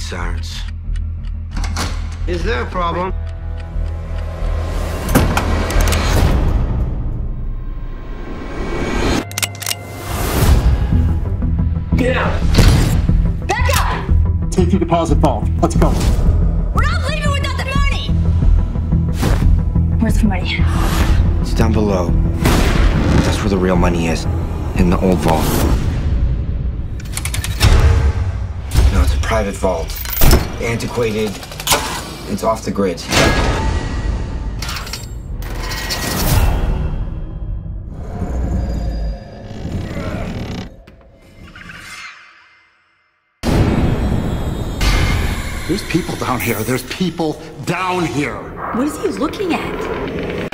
sirens. Is there a problem? Get out! Back up! Take your deposit vault. Let's go. We're not leaving without the money! Where's the money? It's down below. That's where the real money is. In the old vault. Private vault. Antiquated. It's off the grid. There's people down here. There's people down here. What is he looking at?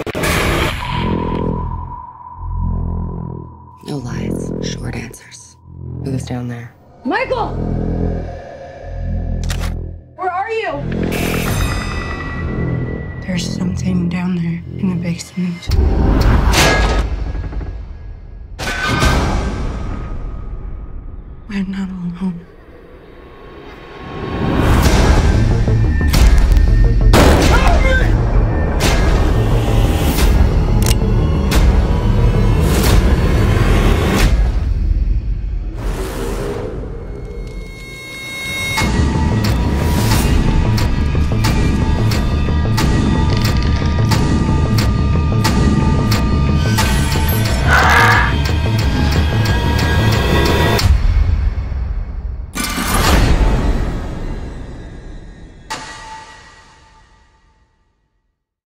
No lies, short answers. Who's down there? Michael! Something down there in the basement. We're not